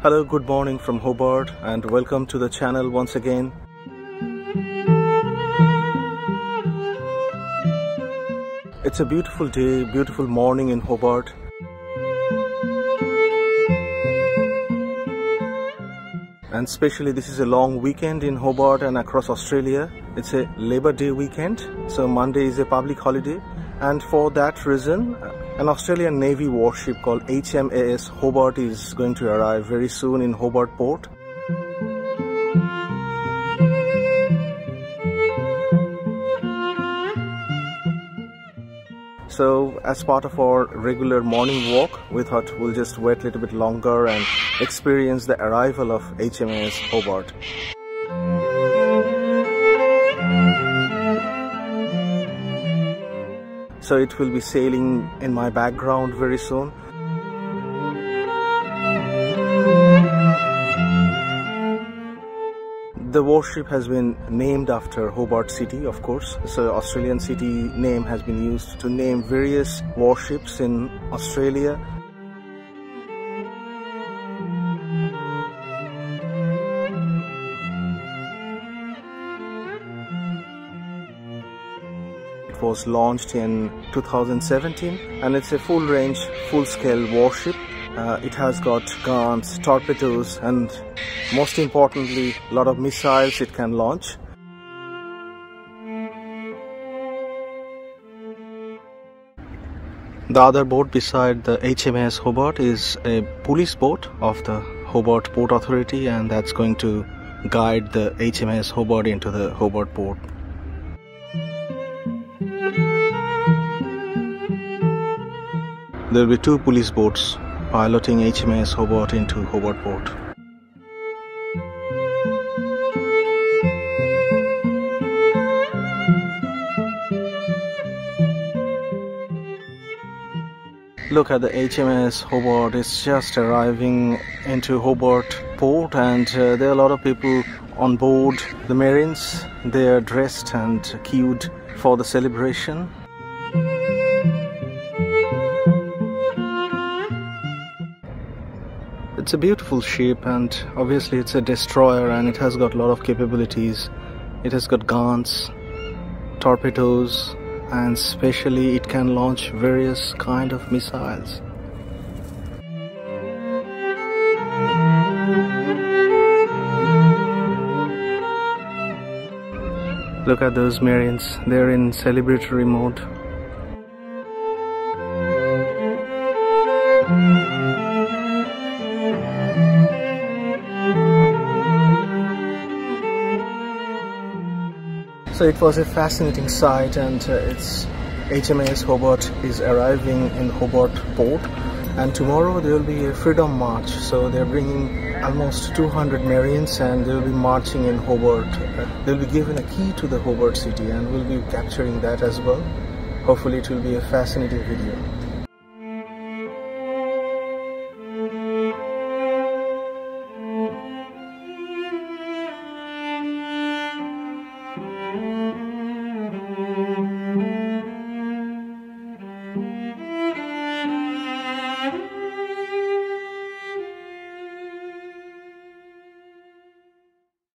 Hello, good morning from Hobart and welcome to the channel once again. It's a beautiful day, beautiful morning in Hobart. And especially this is a long weekend in Hobart and across Australia. It's a Labor Day weekend, so Monday is a public holiday. And for that reason, an Australian Navy warship called HMAS Hobart is going to arrive very soon in Hobart Port. So as part of our regular morning walk, we thought we'll just wait a little bit longer and experience the arrival of HMAS Hobart. So it will be sailing in my background very soon. The warship has been named after Hobart City, of course. So Australian city name has been used to name various warships in Australia. It was launched in 2017 and it's a full range, full scale warship uh, it has got guns, torpedoes and most importantly a lot of missiles it can launch. The other boat beside the HMAS Hobart is a police boat of the Hobart Port Authority and that's going to guide the HMAS Hobart into the Hobart port. There will be two police boats piloting HMAS Hobart into Hobart Port. Look at the HMAS Hobart, it's just arriving into Hobart Port and uh, there are a lot of people on board the Marines. They are dressed and queued for the celebration. It's a beautiful ship and obviously it's a destroyer and it has got a lot of capabilities. It has got guns torpedoes and especially it can launch various kind of missiles. Look at those marines. They're in celebratory mode So it was a fascinating sight and uh, it's HMAS Hobart is arriving in Hobart port and tomorrow there will be a freedom march. So they're bringing almost 200 marines and they'll be marching in Hobart. They'll be given a key to the Hobart city and we'll be capturing that as well. Hopefully it will be a fascinating video